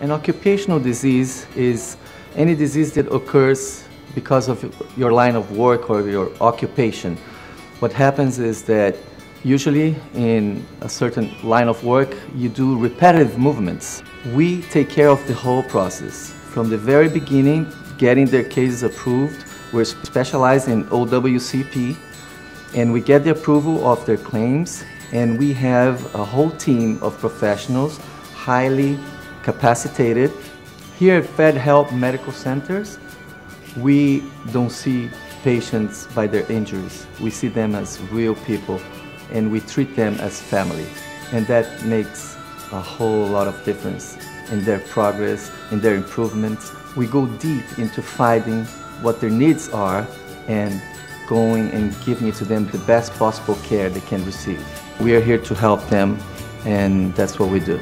An occupational disease is any disease that occurs because of your line of work or your occupation. What happens is that usually in a certain line of work, you do repetitive movements. We take care of the whole process. From the very beginning, getting their cases approved, we're specialized in OWCP, and we get the approval of their claims, and we have a whole team of professionals, highly capacitated. Here at Fed Help Medical Centers, we don't see patients by their injuries. We see them as real people and we treat them as family. And that makes a whole lot of difference in their progress, in their improvements. We go deep into finding what their needs are and going and giving to them the best possible care they can receive. We are here to help them and that's what we do.